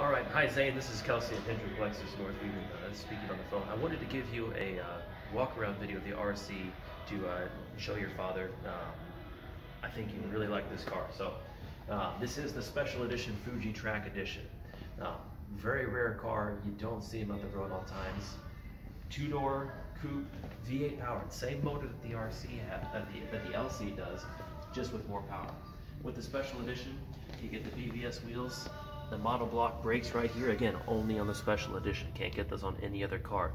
All right, hi Zane. This is Kelcey at Hendrick Lexus North Weaver uh, speaking on the phone. I wanted to give you a uh, walk around video of the RC to uh, show your father. Um, I think you really like this car. So, uh, this is the special edition Fuji Track Edition. Uh, very rare car. You don't see them on the road all times. Two door coupe, V8 powered, same motor that the RC has, that the, that the LC does, just with more power. With the special edition, you get the BBS wheels, the monoblock brakes right here, again, only on the special edition. Can't get those on any other car.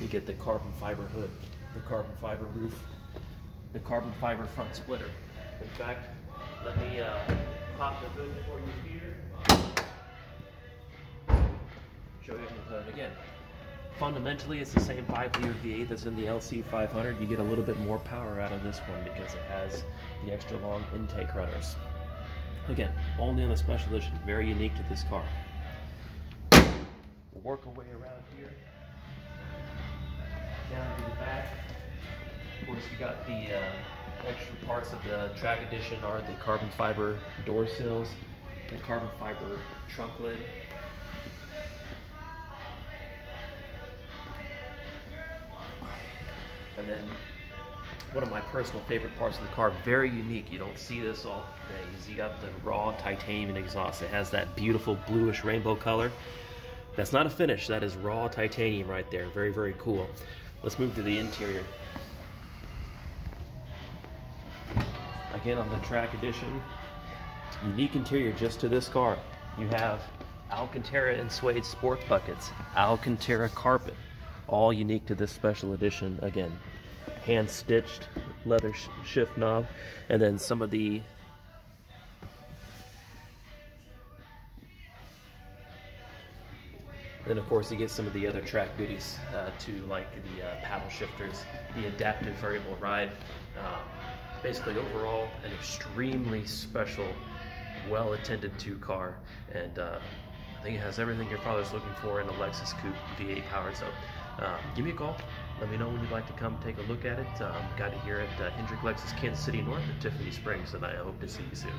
You get the carbon fiber hood, the carbon fiber roof, the carbon fiber front splitter. In fact, let me uh, pop the hood for you here. Show you the hood again. Fundamentally, it's the same 5 liter V8 that's in the LC500. You get a little bit more power out of this one because it has the extra long intake runners. Again, only on the special edition, very unique to this car. We'll work our way around here. Down to the back. Of course, you got the uh, extra parts of the track edition are the carbon fiber door sills, the carbon fiber trunk lid, And then one of my personal favorite parts of the car, very unique. You don't see this all day. You got the raw titanium exhaust. It has that beautiful bluish rainbow color. That's not a finish. That is raw titanium right there. Very, very cool. Let's move to the interior. Again, on the track edition, unique interior just to this car. You have Alcantara and suede sport buckets, Alcantara carpet, all unique to this special edition again hand stitched leather sh shift knob and then some of the then of course you get some of the other track goodies uh, like the uh, paddle shifters the adaptive variable ride. Um, basically overall an extremely special well attended to car and uh, I think it has everything your father's looking for in a Lexus Coupe V8 powered so um, give me a call. Let me know when you'd like to come take a look at it. Um, got it here at uh, Hendrick Lexus Kansas City North at Tiffany Springs, and I hope to see you soon.